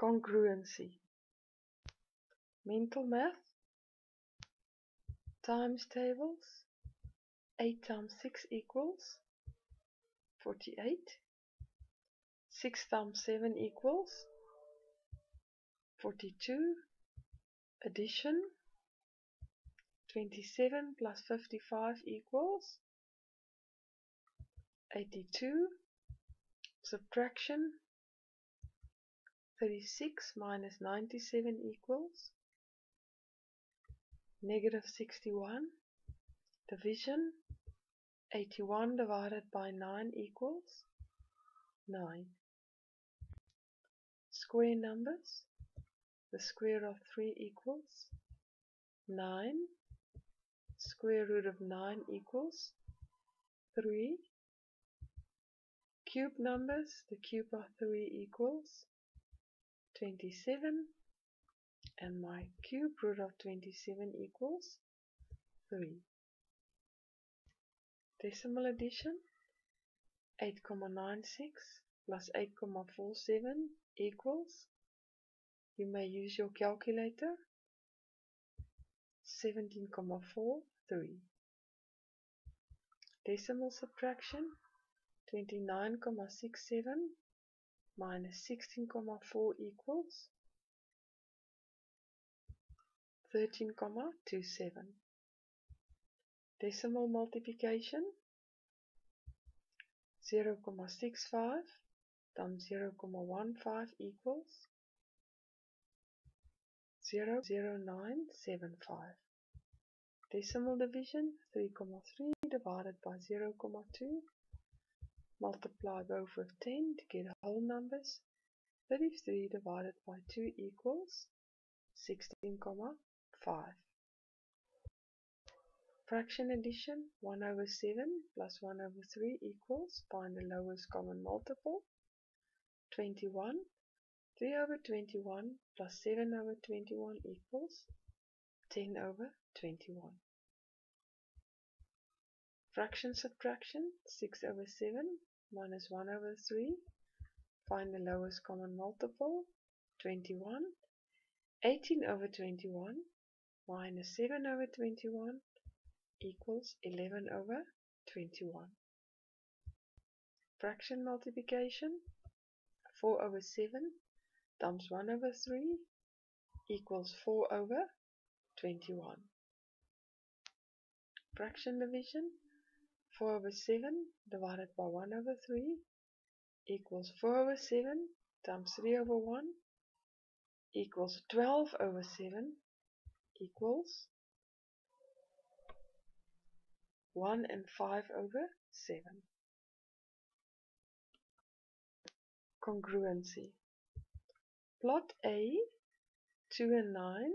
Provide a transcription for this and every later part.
Congruency. Mental math. Times tables. 8 times 6 equals 48. 6 times 7 equals 42. Addition. 27 plus 55 equals 82. Subtraction. 36 minus 97 equals negative 61 division 81 divided by 9 equals 9 square numbers the square of 3 equals 9 square root of 9 equals 3 cube numbers the cube of 3 equals 27 and my cube root of 27 equals 3. Decimal addition 8,96 plus 8,47 equals, you may use your calculator, 17,43. Decimal subtraction 29,67 minus 16,4 equals 13,27. Decimal multiplication 0,65 times 0,15 equals 0.0975. Decimal division 3,3 divided by 0,2 multiply both with 10 to get whole numbers. 33 divided by 2 equals 16,5. Fraction addition 1 over 7 plus 1 over 3 equals, find the lowest common multiple, 21. 3 over 21 plus 7 over 21 equals 10 over 21. Fraction subtraction 6 over 7 minus 1 over 3. Find the lowest common multiple, 21. 18 over 21 minus 7 over 21 equals 11 over 21. Fraction multiplication, 4 over 7 times 1 over 3 equals 4 over 21. Fraction division, 4 over 7 divided by 1 over 3 equals 4 over 7 times 3 over 1 equals 12 over 7 equals 1 and 5 over 7. Congruency. Plot A, 2 and 9,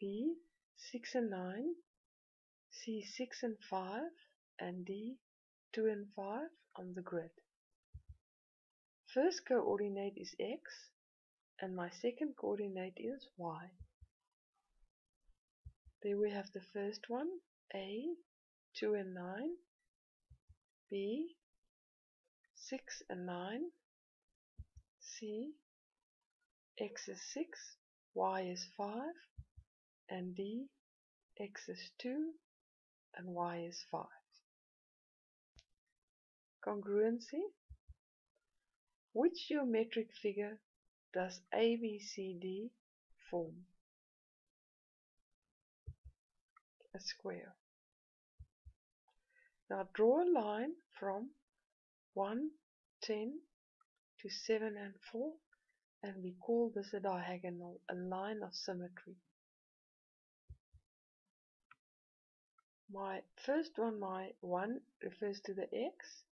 B, 6 and 9, C, 6 and 5, and D 2 and 5 on the grid. First coordinate is x and my second coordinate is y. There we have the first one, A, 2 and 9, B, 6 and 9, C, x is 6, y is 5, and D, x is 2, and y is 5. Congruency. Which geometric figure does ABCD form? A square. Now draw a line from 1, 10 to 7 and 4 and we call this a diagonal, a line of symmetry. My first one, my 1 refers to the x,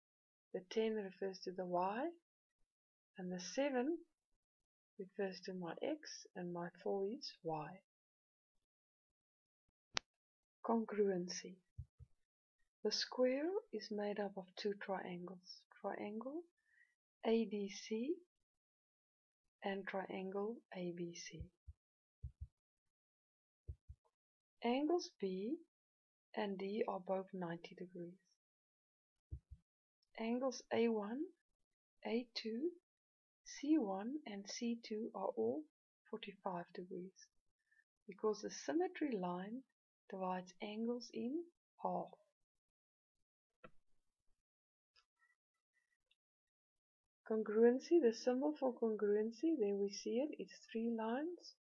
the 10 refers to the y, and the 7 refers to my x, and my 4 is y. Congruency. The square is made up of two triangles. Triangle ADC and triangle ABC. Angles B and D are both 90 degrees angles A1, A2, C1 and C2 are all 45 degrees because the symmetry line divides angles in half. Congruency, the symbol for congruency, there we see it, it's three lines.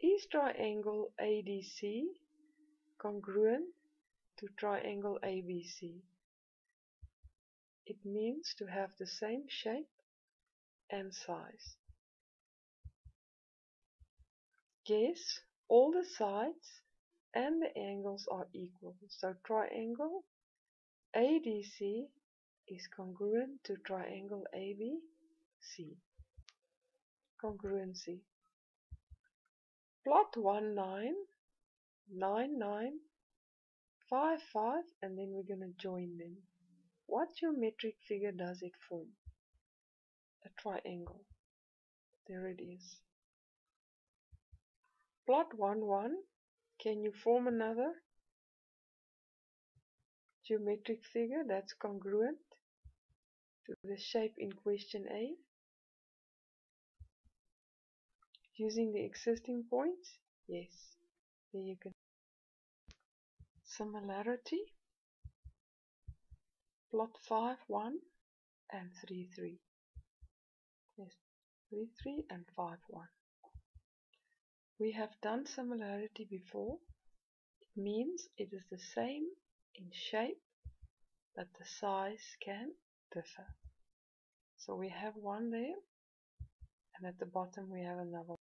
Is triangle ADC congruent to triangle ABC? It means to have the same shape and size. Yes, all the sides and the angles are equal. So triangle ADC is congruent to triangle ABC. Congruency. Plot 1, 9, 9, 9, 5, 5, and then we're going to join them. What geometric figure does it form? A triangle. There it is. Plot 1, 1. Can you form another geometric figure that's congruent to the shape in question A using the existing points yes there you can similarity plot 5 1 and 3 3 yes 3 3 and 5 1 we have done similarity before. It means it is the same in shape but the size can differ. So we have one there and at the bottom we have another